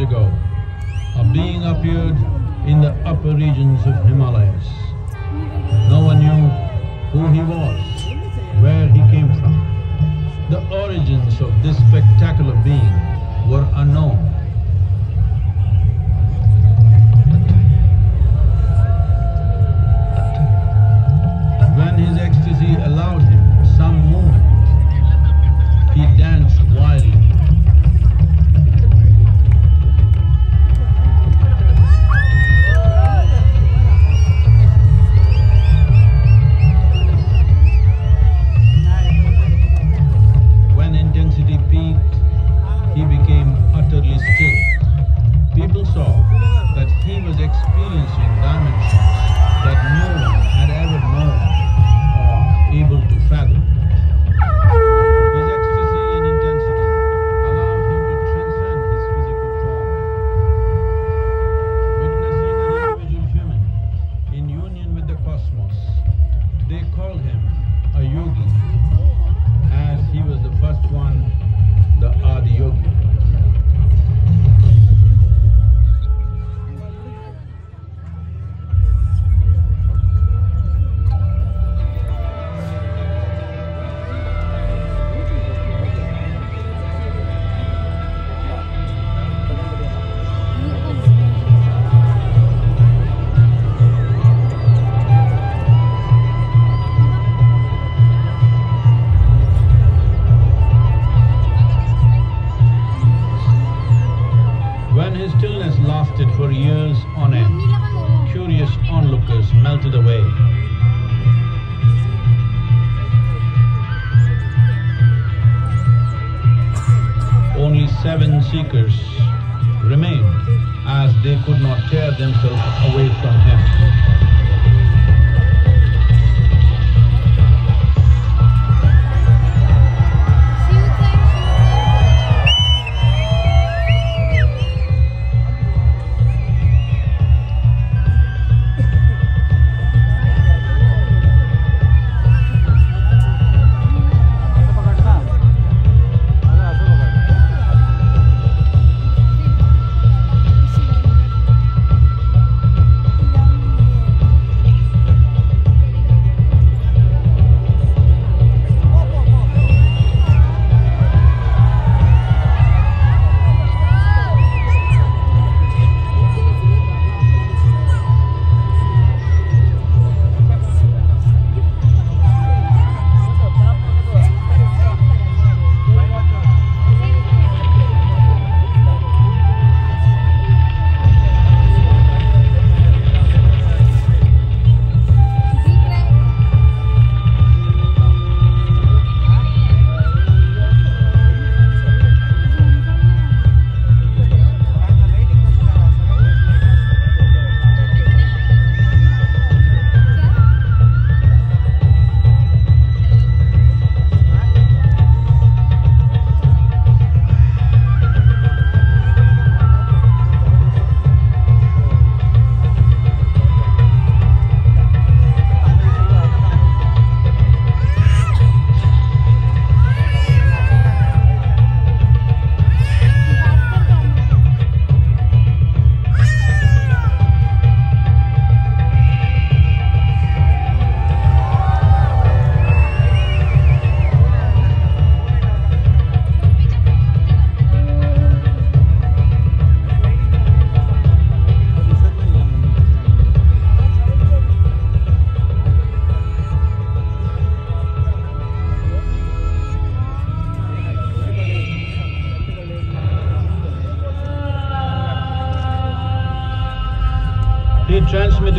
ago, a being appeared in the upper regions of Himalayas. No one knew who he was, where he came from. The origins of this spectacular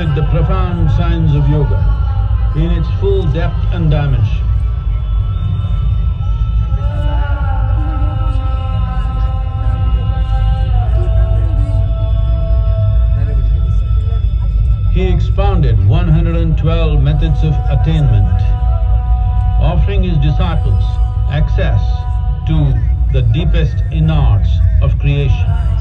the profound science of yoga in its full depth and dimension. He expounded 112 methods of attainment, offering his disciples access to the deepest innards of creation.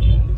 Thank you.